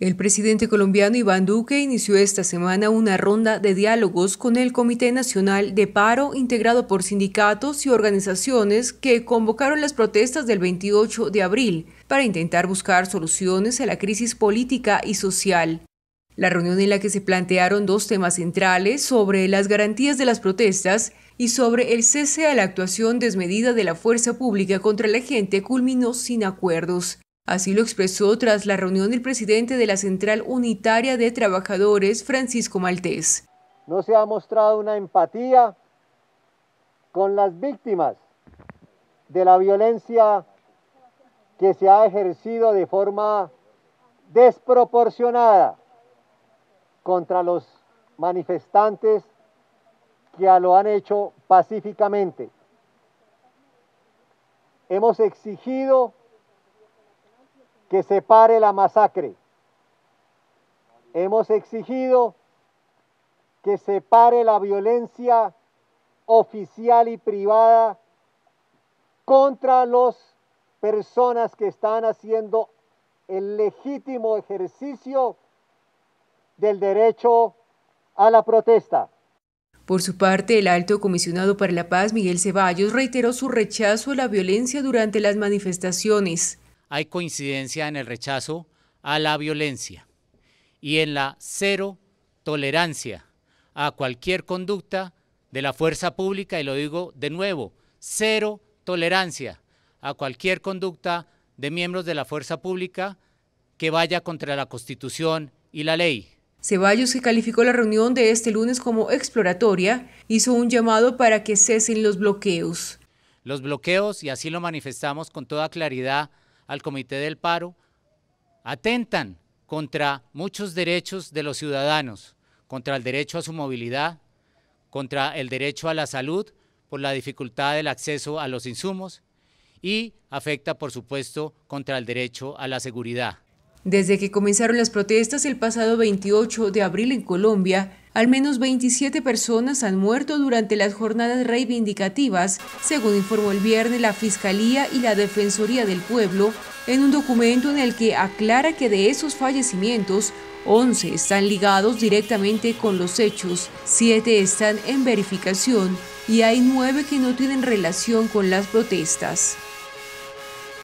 El presidente colombiano Iván Duque inició esta semana una ronda de diálogos con el Comité Nacional de Paro integrado por sindicatos y organizaciones que convocaron las protestas del 28 de abril para intentar buscar soluciones a la crisis política y social. La reunión en la que se plantearon dos temas centrales sobre las garantías de las protestas y sobre el cese a la actuación desmedida de la fuerza pública contra la gente culminó sin acuerdos. Así lo expresó tras la reunión del presidente de la Central Unitaria de Trabajadores, Francisco Maltés. No se ha mostrado una empatía con las víctimas de la violencia que se ha ejercido de forma desproporcionada contra los manifestantes que lo han hecho pacíficamente. Hemos exigido que se pare la masacre. Hemos exigido que se pare la violencia oficial y privada contra las personas que están haciendo el legítimo ejercicio del derecho a la protesta. Por su parte, el alto comisionado para la paz, Miguel Ceballos, reiteró su rechazo a la violencia durante las manifestaciones hay coincidencia en el rechazo a la violencia y en la cero tolerancia a cualquier conducta de la fuerza pública, y lo digo de nuevo, cero tolerancia a cualquier conducta de miembros de la fuerza pública que vaya contra la Constitución y la ley. Ceballos, que calificó la reunión de este lunes como exploratoria, hizo un llamado para que cesen los bloqueos. Los bloqueos, y así lo manifestamos con toda claridad, al Comité del Paro, atentan contra muchos derechos de los ciudadanos, contra el derecho a su movilidad, contra el derecho a la salud por la dificultad del acceso a los insumos y afecta, por supuesto, contra el derecho a la seguridad. Desde que comenzaron las protestas el pasado 28 de abril en Colombia, al menos 27 personas han muerto durante las jornadas reivindicativas, según informó el viernes la Fiscalía y la Defensoría del Pueblo en un documento en el que aclara que de esos fallecimientos, 11 están ligados directamente con los hechos, 7 están en verificación y hay 9 que no tienen relación con las protestas.